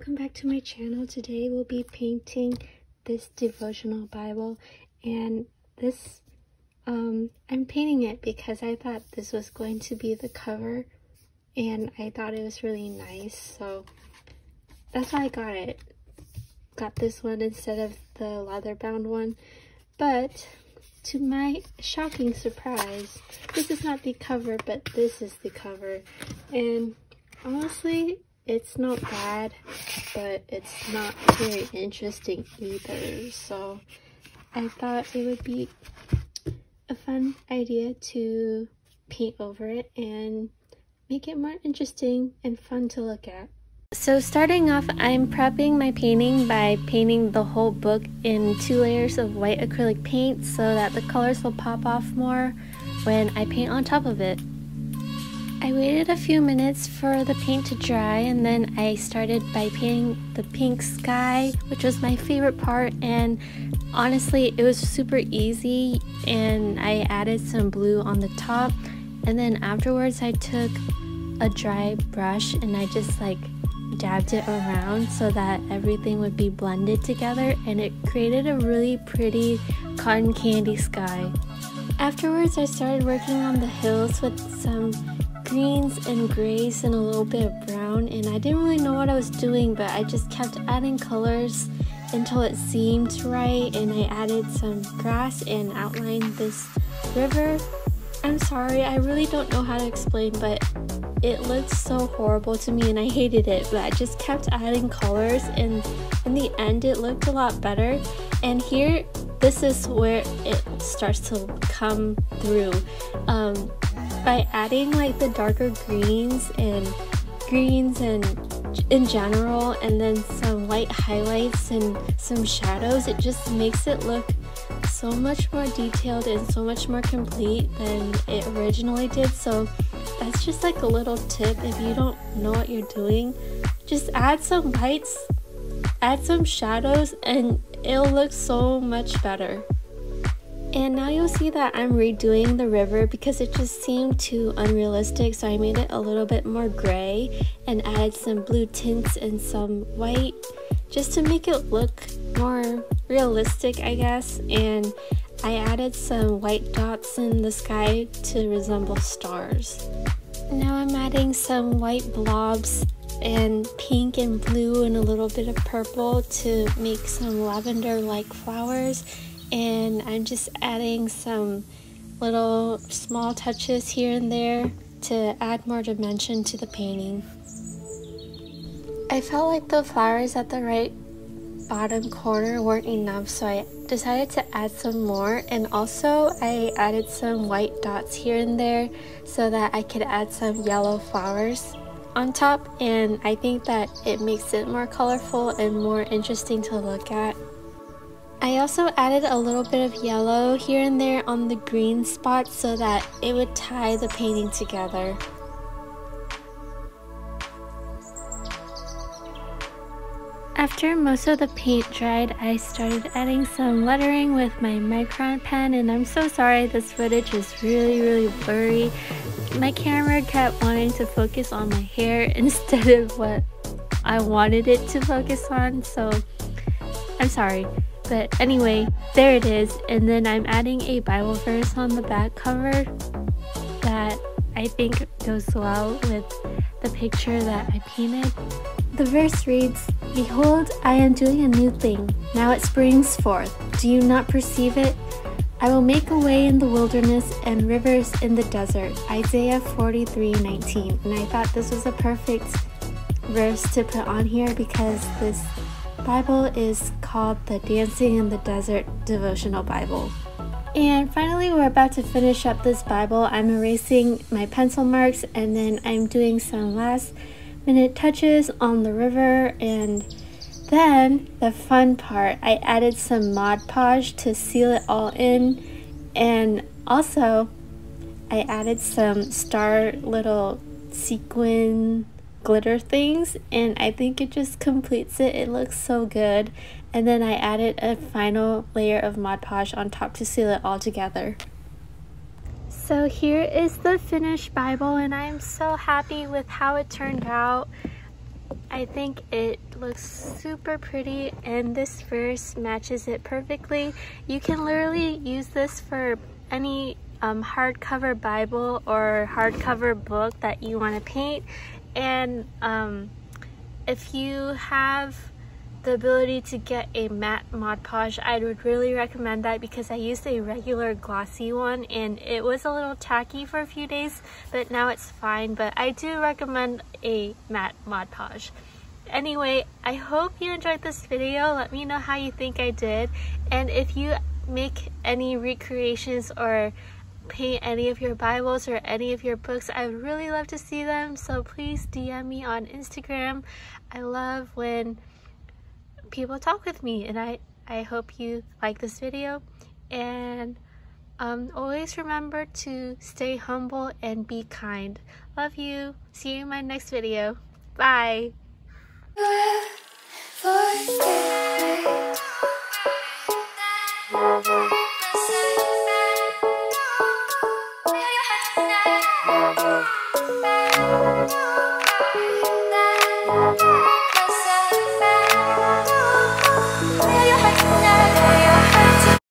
welcome back to my channel. Today we'll be painting this devotional Bible and this, um, I'm painting it because I thought this was going to be the cover and I thought it was really nice so that's why I got it. Got this one instead of the leather bound one but to my shocking surprise, this is not the cover but this is the cover and honestly it's not bad, but it's not very interesting either. So I thought it would be a fun idea to paint over it and make it more interesting and fun to look at. So starting off, I'm prepping my painting by painting the whole book in two layers of white acrylic paint so that the colors will pop off more when I paint on top of it. I waited a few minutes for the paint to dry and then I started by painting the pink sky, which was my favorite part and honestly it was super easy and I added some blue on the top and then afterwards I took a dry brush and I just like dabbed it around so that everything would be blended together and it created a really pretty cotton candy sky. Afterwards I started working on the hills with some greens and grays and a little bit of brown and I didn't really know what I was doing but I just kept adding colors until it seemed right and I added some grass and outlined this river. I'm sorry, I really don't know how to explain but it looked so horrible to me and I hated it but I just kept adding colors and in the end it looked a lot better and here this is where it starts to come through. Um, by adding like the darker greens and greens and in general and then some light highlights and some shadows it just makes it look so much more detailed and so much more complete than it originally did. So that's just like a little tip. If you don't know what you're doing just add some lights add some shadows and it'll look so much better and now you'll see that I'm redoing the river because it just seemed too unrealistic. So I made it a little bit more gray and added some blue tints and some white just to make it look more realistic I guess. And I added some white dots in the sky to resemble stars. Now I'm adding some white blobs and pink and blue and a little bit of purple to make some lavender like flowers and I'm just adding some little small touches here and there to add more dimension to the painting. I felt like the flowers at the right bottom corner weren't enough so I decided to add some more and also I added some white dots here and there so that I could add some yellow flowers on top and I think that it makes it more colorful and more interesting to look at. I also added a little bit of yellow here and there on the green spots so that it would tie the painting together. After most of the paint dried, I started adding some lettering with my Micron pen and I'm so sorry this footage is really really blurry. My camera kept wanting to focus on my hair instead of what I wanted it to focus on so I'm sorry. But anyway, there it is. And then I'm adding a Bible verse on the back cover that I think goes well with the picture that I painted. The verse reads, Behold, I am doing a new thing. Now it springs forth. Do you not perceive it? I will make a way in the wilderness and rivers in the desert. Isaiah 43 19. And I thought this was a perfect verse to put on here because this Bible is called the Dancing in the Desert Devotional Bible. And finally, we're about to finish up this Bible. I'm erasing my pencil marks and then I'm doing some last minute touches on the river. And then the fun part, I added some Mod Podge to seal it all in. And also, I added some star little sequin glitter things and I think it just completes it. It looks so good. And then I added a final layer of Mod Podge on top to seal it all together. So here is the finished Bible and I'm so happy with how it turned out. I think it it looks super pretty and this verse matches it perfectly. You can literally use this for any um, hardcover Bible or hardcover book that you want to paint. And um, if you have the ability to get a matte Mod Podge, I would really recommend that because I used a regular glossy one and it was a little tacky for a few days, but now it's fine. But I do recommend a matte Mod Podge. Anyway, I hope you enjoyed this video. Let me know how you think I did. And if you make any recreations or paint any of your Bibles or any of your books, I would really love to see them. So please DM me on Instagram. I love when people talk with me and I, I hope you like this video and um, always remember to stay humble and be kind. Love you. See you in my next video. Bye.